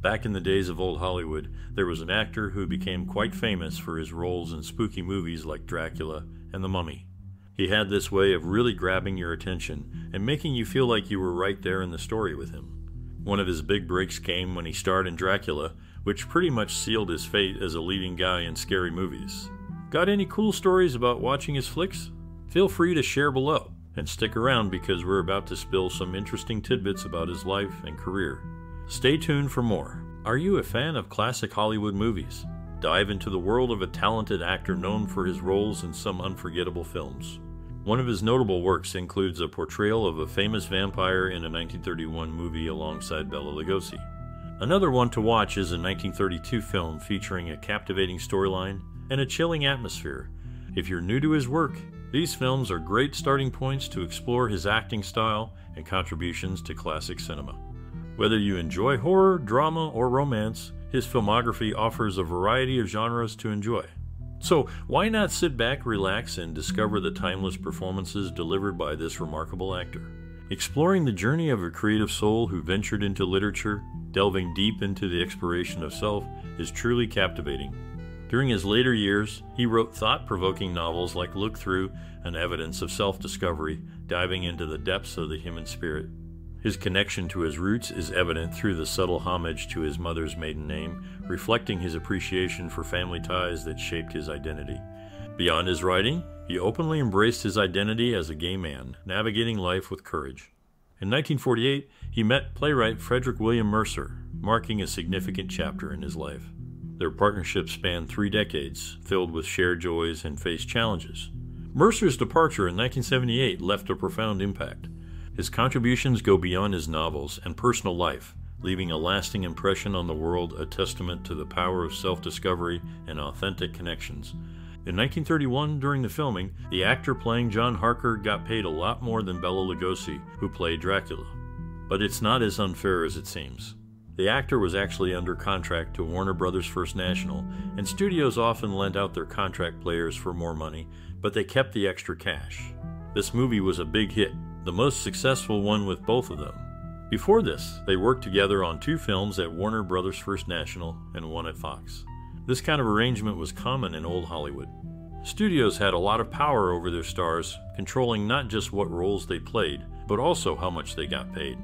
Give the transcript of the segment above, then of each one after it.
Back in the days of old Hollywood, there was an actor who became quite famous for his roles in spooky movies like Dracula and The Mummy. He had this way of really grabbing your attention and making you feel like you were right there in the story with him. One of his big breaks came when he starred in Dracula, which pretty much sealed his fate as a leading guy in scary movies. Got any cool stories about watching his flicks? Feel free to share below and stick around because we're about to spill some interesting tidbits about his life and career. Stay tuned for more. Are you a fan of classic Hollywood movies? Dive into the world of a talented actor known for his roles in some unforgettable films. One of his notable works includes a portrayal of a famous vampire in a 1931 movie alongside Bela Lugosi. Another one to watch is a 1932 film featuring a captivating storyline and a chilling atmosphere. If you're new to his work, these films are great starting points to explore his acting style and contributions to classic cinema. Whether you enjoy horror, drama, or romance, his filmography offers a variety of genres to enjoy. So, why not sit back, relax, and discover the timeless performances delivered by this remarkable actor? Exploring the journey of a creative soul who ventured into literature, delving deep into the exploration of self, is truly captivating. During his later years, he wrote thought provoking novels like Look Through and Evidence of Self Discovery, diving into the depths of the human spirit. His connection to his roots is evident through the subtle homage to his mother's maiden name, reflecting his appreciation for family ties that shaped his identity. Beyond his writing, he openly embraced his identity as a gay man, navigating life with courage. In 1948, he met playwright Frederick William Mercer, marking a significant chapter in his life. Their partnership spanned three decades, filled with shared joys and faced challenges. Mercer's departure in 1978 left a profound impact. His contributions go beyond his novels and personal life, leaving a lasting impression on the world, a testament to the power of self discovery and authentic connections. In 1931, during the filming, the actor playing John Harker got paid a lot more than Bela Lugosi, who played Dracula. But it's not as unfair as it seems. The actor was actually under contract to Warner Brothers First National, and studios often lent out their contract players for more money, but they kept the extra cash. This movie was a big hit, the most successful one with both of them. Before this, they worked together on two films at Warner Brothers First National and one at Fox. This kind of arrangement was common in old Hollywood. Studios had a lot of power over their stars, controlling not just what roles they played, but also how much they got paid.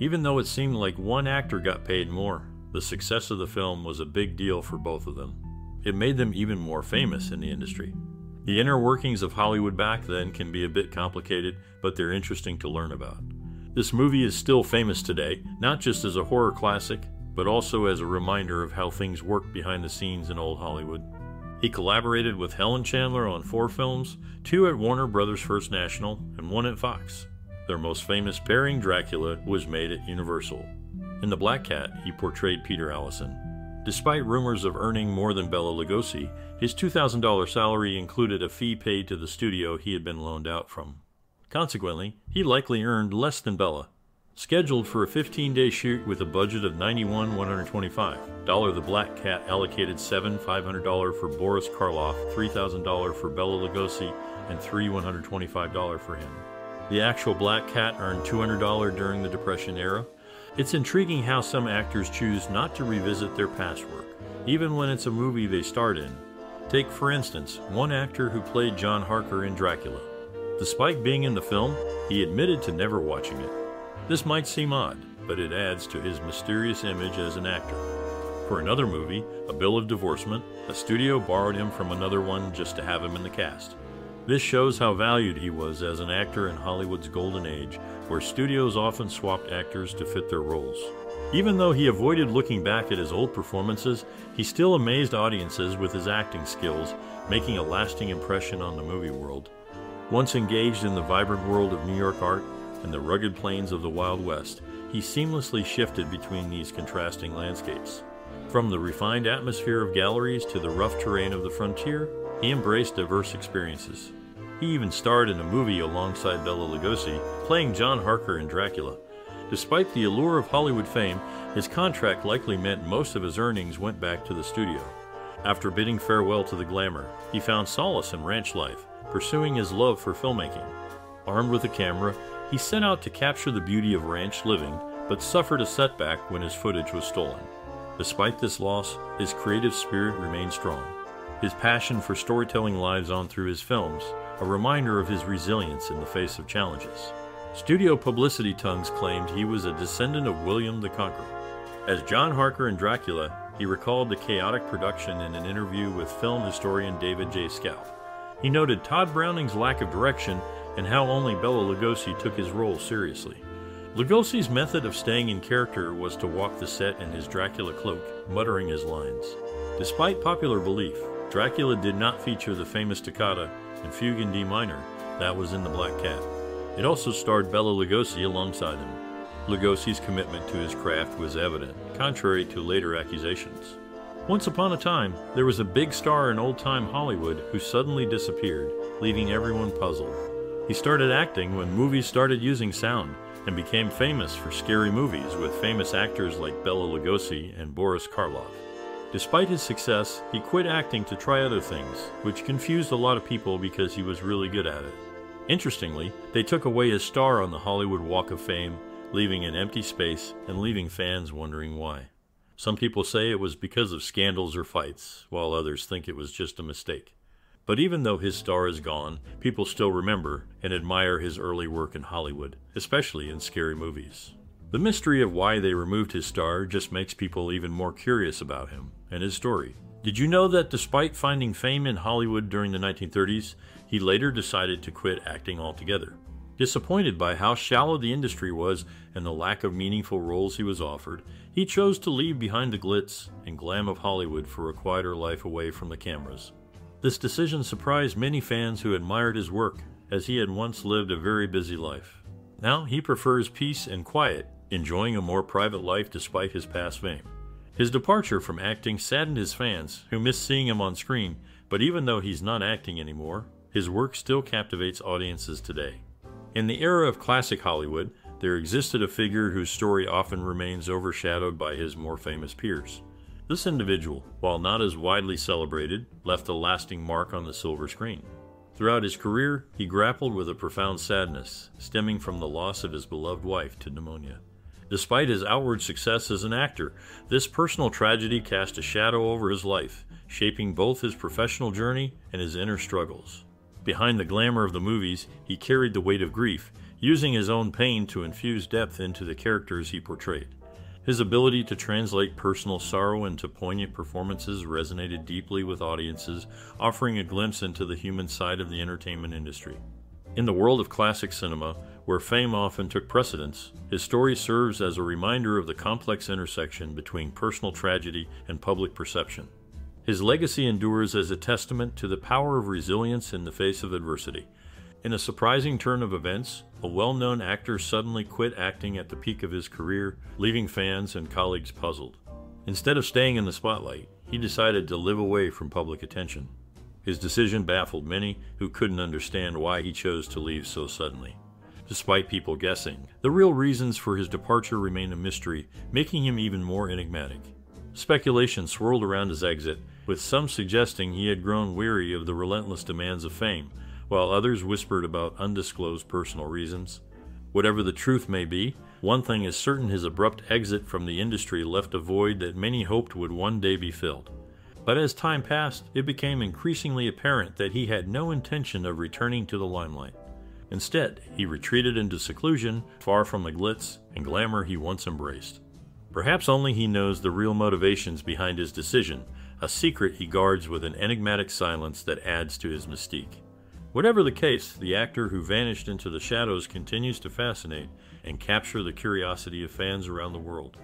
Even though it seemed like one actor got paid more, the success of the film was a big deal for both of them. It made them even more famous in the industry. The inner workings of Hollywood back then can be a bit complicated, but they're interesting to learn about. This movie is still famous today, not just as a horror classic, but also as a reminder of how things worked behind the scenes in old Hollywood. He collaborated with Helen Chandler on four films, two at Warner Brothers First National, and one at Fox. Their most famous pairing, Dracula, was made at Universal. In The Black Cat, he portrayed Peter Allison. Despite rumors of earning more than Bela Lugosi, his $2,000 salary included a fee paid to the studio he had been loaned out from. Consequently, he likely earned less than Bela. Scheduled for a 15-day shoot with a budget of 91 125 Dollar the Black Cat allocated 7 $500 for Boris Karloff, $3,000 for Bela Lugosi, and 3 $125 for him. The actual Black Cat earned $200 during the Depression era, it's intriguing how some actors choose not to revisit their past work, even when it's a movie they starred in. Take, for instance, one actor who played John Harker in Dracula. Despite being in the film, he admitted to never watching it. This might seem odd, but it adds to his mysterious image as an actor. For another movie, A Bill of Divorcement, a studio borrowed him from another one just to have him in the cast. This shows how valued he was as an actor in Hollywood's golden age, where studios often swapped actors to fit their roles. Even though he avoided looking back at his old performances, he still amazed audiences with his acting skills, making a lasting impression on the movie world. Once engaged in the vibrant world of New York art and the rugged plains of the Wild West, he seamlessly shifted between these contrasting landscapes. From the refined atmosphere of galleries to the rough terrain of the frontier, he embraced diverse experiences. He even starred in a movie alongside Bela Lugosi, playing John Harker in Dracula. Despite the allure of Hollywood fame, his contract likely meant most of his earnings went back to the studio. After bidding farewell to the glamour, he found solace in ranch life, pursuing his love for filmmaking. Armed with a camera, he set out to capture the beauty of ranch living, but suffered a setback when his footage was stolen. Despite this loss, his creative spirit remained strong. His passion for storytelling lives on through his films, a reminder of his resilience in the face of challenges. Studio publicity tongues claimed he was a descendant of William the Conqueror. As John Harker in Dracula, he recalled the chaotic production in an interview with film historian David J. Scout. He noted Tod Browning's lack of direction and how only Bela Lugosi took his role seriously. Lugosi's method of staying in character was to walk the set in his Dracula cloak, muttering his lines. Despite popular belief, Dracula did not feature the famous toccata and fugue in D minor that was in The Black Cat. It also starred Bela Lugosi alongside him. Lugosi's commitment to his craft was evident, contrary to later accusations. Once upon a time, there was a big star in old time Hollywood who suddenly disappeared, leaving everyone puzzled. He started acting when movies started using sound and became famous for scary movies with famous actors like Bela Lugosi and Boris Karloff. Despite his success, he quit acting to try other things, which confused a lot of people because he was really good at it. Interestingly, they took away his star on the Hollywood Walk of Fame, leaving an empty space and leaving fans wondering why. Some people say it was because of scandals or fights, while others think it was just a mistake. But even though his star is gone, people still remember and admire his early work in Hollywood, especially in scary movies. The mystery of why they removed his star just makes people even more curious about him and his story. Did you know that despite finding fame in Hollywood during the 1930s, he later decided to quit acting altogether? Disappointed by how shallow the industry was and the lack of meaningful roles he was offered, he chose to leave behind the glitz and glam of Hollywood for a quieter life away from the cameras. This decision surprised many fans who admired his work, as he had once lived a very busy life. Now he prefers peace and quiet, enjoying a more private life despite his past fame. His departure from acting saddened his fans, who missed seeing him on screen, but even though he's not acting anymore, his work still captivates audiences today. In the era of classic Hollywood, there existed a figure whose story often remains overshadowed by his more famous peers. This individual, while not as widely celebrated, left a lasting mark on the silver screen. Throughout his career, he grappled with a profound sadness stemming from the loss of his beloved wife to pneumonia. Despite his outward success as an actor, this personal tragedy cast a shadow over his life, shaping both his professional journey and his inner struggles. Behind the glamour of the movies, he carried the weight of grief, using his own pain to infuse depth into the characters he portrayed. His ability to translate personal sorrow into poignant performances resonated deeply with audiences, offering a glimpse into the human side of the entertainment industry. In the world of classic cinema, where fame often took precedence, his story serves as a reminder of the complex intersection between personal tragedy and public perception. His legacy endures as a testament to the power of resilience in the face of adversity. In a surprising turn of events, a well known actor suddenly quit acting at the peak of his career, leaving fans and colleagues puzzled. Instead of staying in the spotlight, he decided to live away from public attention. His decision baffled many who couldn't understand why he chose to leave so suddenly. Despite people guessing, the real reasons for his departure remain a mystery, making him even more enigmatic. Speculation swirled around his exit, with some suggesting he had grown weary of the relentless demands of fame while others whispered about undisclosed personal reasons. Whatever the truth may be, one thing is certain his abrupt exit from the industry left a void that many hoped would one day be filled. But as time passed, it became increasingly apparent that he had no intention of returning to the limelight. Instead, he retreated into seclusion, far from the glitz and glamour he once embraced. Perhaps only he knows the real motivations behind his decision, a secret he guards with an enigmatic silence that adds to his mystique. Whatever the case, the actor who vanished into the shadows continues to fascinate and capture the curiosity of fans around the world.